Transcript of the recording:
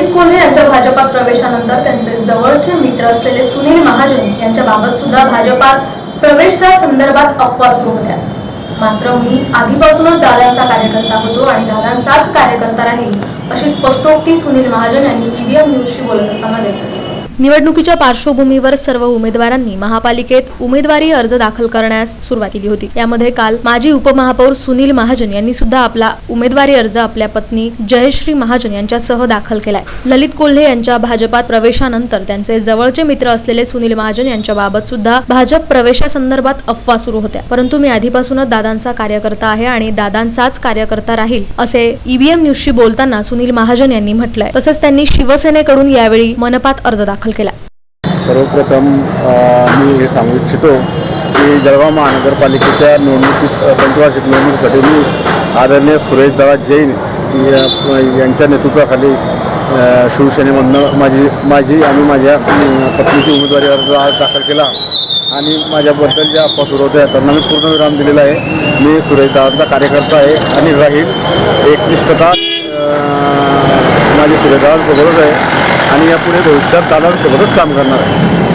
ललित कोल्हे यांच्या भाजपात प्रवेशानंतर त्यांचे जवळचे मित्र असलेले सुनील महाजन यांच्या बाबत सुद्धा भाजपात प्रवेशच्या संदर्भात अफवा सुरू होत्या. मात्र मी आधीपासूनच दादांचा कार्यकर्ता होतो आणि दादांचाच कार्यकर्ता राहील अशी स्पष्टोक्ती सुनील महाजन यांनी ईव्हीएम न्यूजशी बोलत असताना व्यक्त केली. निवडणुकीच्या पार्श्वभूमीवर सर्व उमेदवारांनी महापालिकेत उमेदवारी अर्ज दाखल करण्यास सुरुवात केली होती. यामध्ये काल माजी उपमहापौर सुनील महाजन यांनी सुद्धा आपला उमेदवारी अर्ज आपल्या पत्नी जयश्री महाजन यांच्यासह दाखल केलाय. ललित कोल्हे यांच्या भाजपात प्रवेशानंतर त्यांचे जवळचे मित्र असलेले सुनील महाजन यांच्या बाबत सुद्धा भाजप प्रवेशासंदर्भात अफवा सुरू होत्या. परंतु मी आधीपासूनच दादांचा कार्यकर्ता आहे आणि दादांचाच कार्यकर्ता राहील असे ईव्हीएम न्यूजशी बोलताना सुनील महाजन यांनी म्हटलंय. तसंच त्यांनी शिवसेनेकडून यावेळी मनपात अर्ज दाखल केला. सर्वप्रथम मी हे सांगू इच्छितो की जळगाव महानगरपालिकेच्या निवडणुकीत पंचवार्षिक निवडणुकीसाठी मी आदरणीय सुरेशदादा जैन यांच्या नेतृत्वाखाली शिवसेनेमधनं माझी माझी आणि माझ्या पत्नीची उमेदवारी अर्ज आज दाखल केला आणि माझ्याबद्दल ज्या अफवा सुरू होत्या त्यांना मी पूर्णविराम दिलेला आहे. मी सुरेशदादांचा कार्यकर्ता आहे आणि राहील एकनिष्ठता अ, माझी सुरेशदादांसोबतच आहे. आणि यापुढे भविष्यात दादांसोबतच काम करणार आहे.